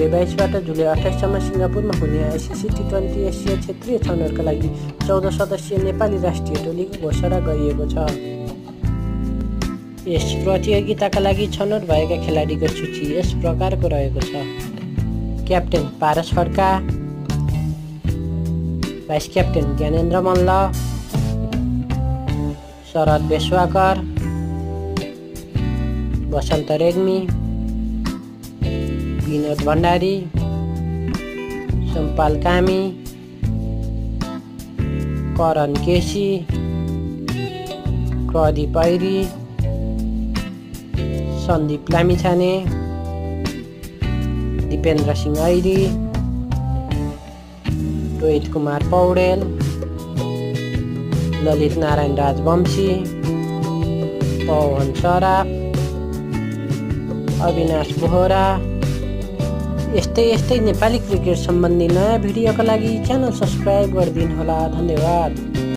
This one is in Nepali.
जुलाई बाइसबाट जुलाई अठाइससम्म सिङ्गापुरमा हुने आइसिसी टी ट्वेन्टी एसिया क्षेत्रीय छनौटका लागि चौध सदस्यीय नेपाली राष्ट्रिय टोलीको घोषणा गरिएको छ। यस प्रतियोगिताका लागि छनौट भएका खेलाडीको सूची यस प्रकारको रहेको छ। Captain Paras Khadka vice captain Gyanendra Malla Sharad Vesawkar Basanta Regmi Binod Bhandari Sompal Kami Karan KC Pradeep Airee Sandeep Lamichhane Dipendra Singh Airee Rohit Kumar Paudel Lalit Narayan Rajbanshi Pawan Sarraf Avinash Bohara यस्तै यस्तै नेपाली क्रिकेट सम्बन्धी नयाँ भिडियोका लागि च्यानल सब्सक्राइब गरिदिनुहोला। धन्यवाद।